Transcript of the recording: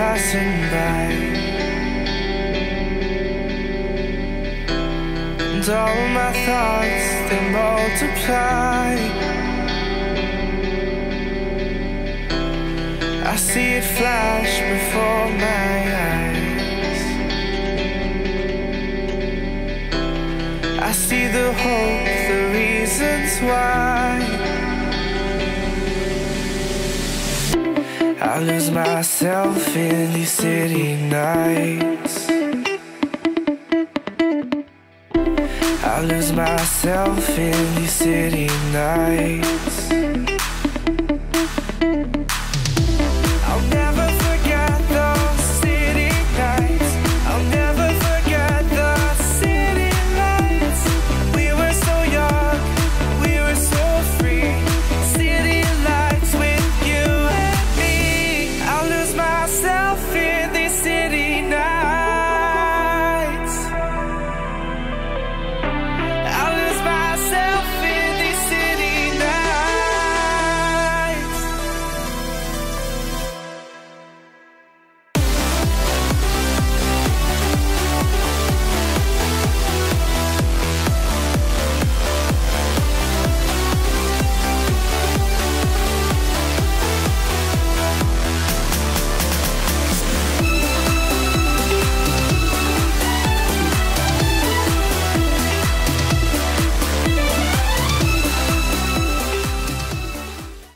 passing by. And all my thoughts, they multiply. I see it flash before my eyes. I see the hope, the reasons why. I lose myself in these city nights. I lose myself in these city nights.